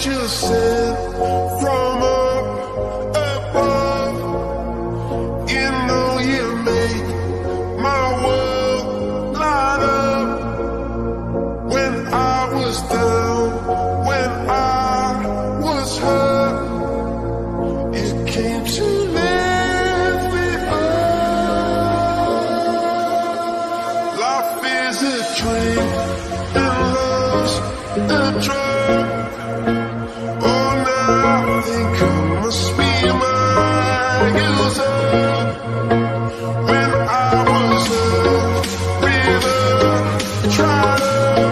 just sent from up above. Made my world light up when I was down, when I was hurt. It came to lift me up. Life is a dream and love's a drug. Música